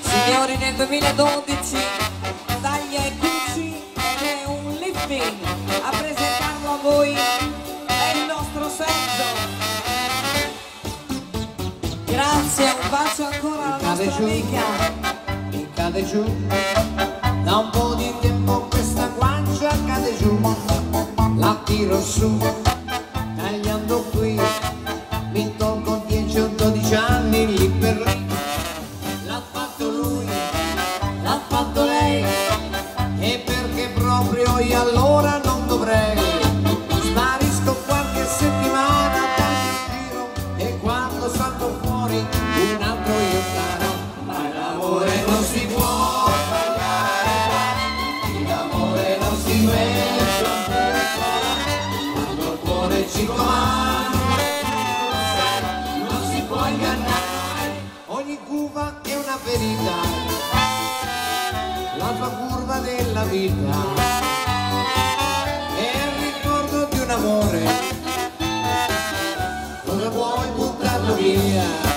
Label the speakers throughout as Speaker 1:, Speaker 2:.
Speaker 1: Signori nel 2012 taglia e cuci ed è un lifting a presentarlo a voi è il nostro Sergio. Grazie un bacio ancora alla
Speaker 2: Cade
Speaker 1: nostra
Speaker 2: giù.
Speaker 1: amica.
Speaker 2: mi cade giù. Da un po' di tempo questa guancia cade giù. La tiro su può ingannare ogni curva è una verità la tua curva della vita è il ricordo di un amore. Come vuoi buttarlo via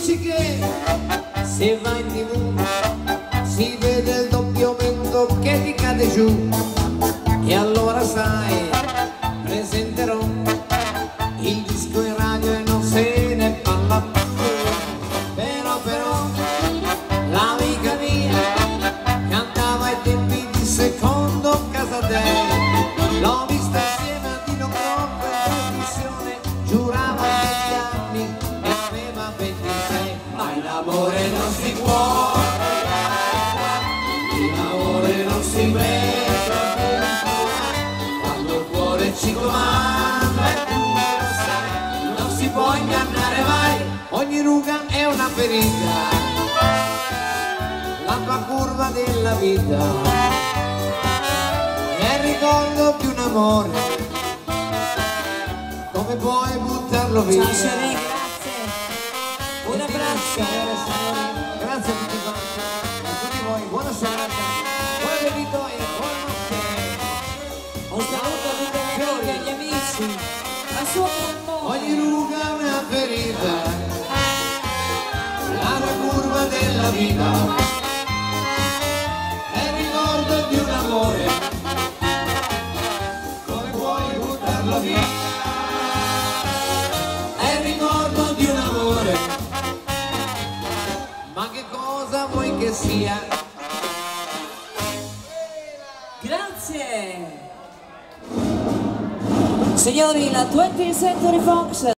Speaker 2: dici che se vai in tv si vede il doppiamento che ti cade giù. E allora sai presenterò il disco in radio e non se ne parla più. Però però l'amica mia cantava ai tempi di secondo Casadei l'ho vista assieme a Dino Groppo in trasmissione giurava negli anni e aveva 26 l'amore non si può l'amore non si mette. Quando il cuore ci comanda e tu sai non si può ingannare mai. Ogni ruga è una ferita. La tua curva della vita è il ricordo di un amore. Come puoi buttarlo via
Speaker 1: un abbraccio.
Speaker 2: Grazie a tutti quanti. A tutti voi buona serata. Buon appetito e buonanotte
Speaker 1: un saluto a tutte le amiche e gli amici. A suo amore
Speaker 2: ogni ruga è una ferita. La curva della vita. È il ricordo di un amore. Come puoi buttarlo via ma che cosa vuoi che sia?
Speaker 1: Grazie. Signori la 20th Century Fox